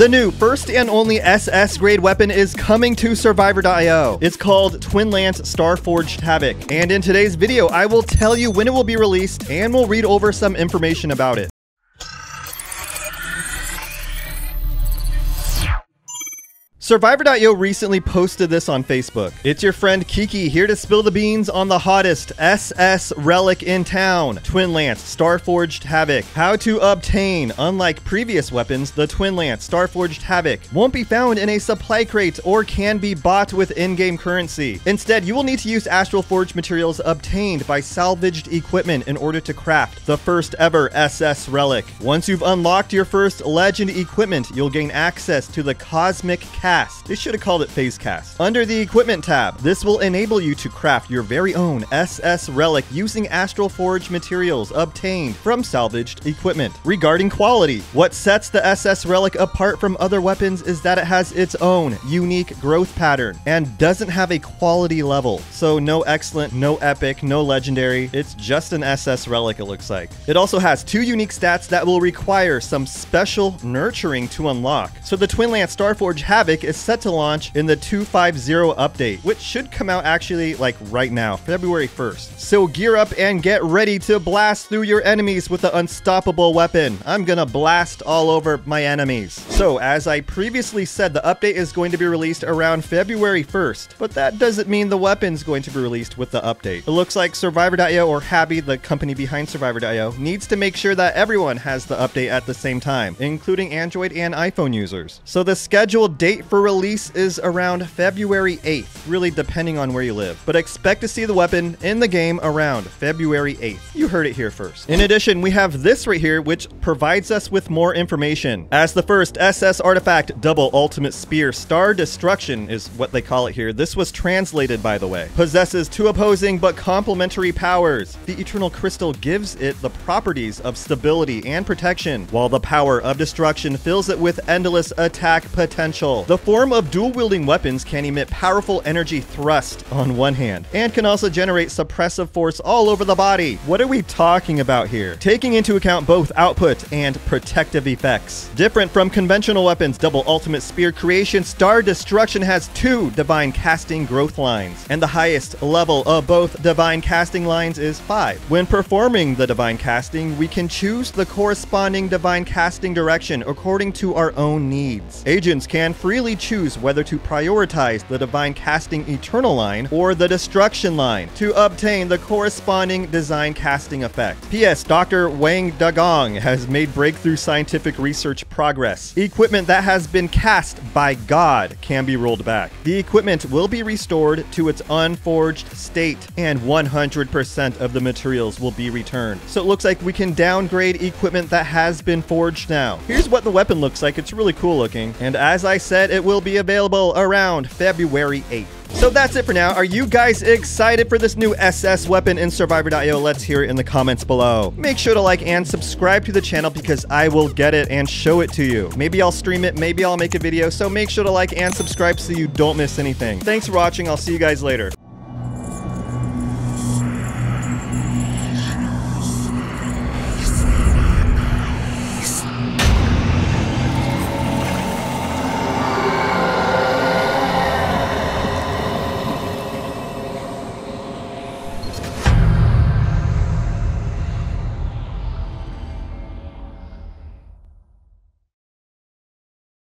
The new first and only SS grade weapon is coming to Survivor.io. It's called Twin Lance Starforged Havoc, and in today's video, I will tell you when it will be released and we'll read over some information about it. Survivor.io recently posted this on Facebook. It's your friend Kiki here to spill the beans on the hottest SS relic in town Twin Lance Starforged Havoc. How to obtain. Unlike previous weapons, the Twin Lance Starforged Havoc won't be found in a supply crate or can be bought with in game currency. Instead, you will need to use Astral Forge materials obtained by salvaged equipment in order to craft the first ever SS relic. Once you've unlocked your first legend equipment, you'll gain access to the Cosmic Cast Cast. They should have called it Phase Cast. Under the Equipment tab, this will enable you to craft your very own SS Relic using Astral Forge materials obtained from salvaged equipment. Regarding quality, what sets the SS Relic apart from other weapons is that it has its own unique growth pattern and doesn't have a quality level. So no excellent, no epic, no legendary. It's just an SS Relic it looks like. It also has two unique stats that will require some special nurturing to unlock. So the Twin Lance Starforge Havoc is set to launch in the 250 update, which should come out actually like right now, February 1st. So gear up and get ready to blast through your enemies with the unstoppable weapon. I'm gonna blast all over my enemies. So as I previously said, the update is going to be released around February 1st, but that doesn't mean the weapon's going to be released with the update. It looks like Survivor.io or Habby, the company behind Survivor.io, needs to make sure that everyone has the update at the same time, including Android and iPhone users. So the scheduled date for release is around February 8th, really depending on where you live. But expect to see the weapon in the game around February 8th. You heard it here first. In addition, we have this right here, which provides us with more information. As the first SS artifact, Double Ultimate Spear Star Destruction is what they call it here. This was translated, by the way. Possesses two opposing but complementary powers. The Eternal Crystal gives it the properties of stability and protection, while the power of destruction fills it with endless attack potential. The form of dual-wielding weapons can emit powerful energy thrust on one hand, and can also generate suppressive force all over the body. What are we talking about here? Taking into account both output and protective effects. Different from conventional weapons, Double Ultimate Spear Creation Star Destruction has two Divine Casting growth lines, and the highest level of both Divine Casting lines is 5. When performing the Divine Casting, we can choose the corresponding Divine Casting direction according to our own needs. Agents can freely choose whether to prioritize the Divine Casting Eternal line or the Destruction line to obtain the corresponding design casting effect. P.S. Dr. Wang Dagong has made breakthrough scientific research progress. Equipment that has been cast by God can be rolled back. The equipment will be restored to its unforged state, and 100% of the materials will be returned. So it looks like we can downgrade equipment that has been forged now. Here's what the weapon looks like. It's really cool looking. And as I said, it will be available around February 8th. So that's it for now. Are you guys excited for this new SS weapon in Survivor.io? Let's hear it in the comments below. Make sure to like and subscribe to the channel because I will get it and show it to you. Maybe I'll stream it, maybe I'll make a video, so make sure to like and subscribe so you don't miss anything. Thanks for watching, I'll see you guys later.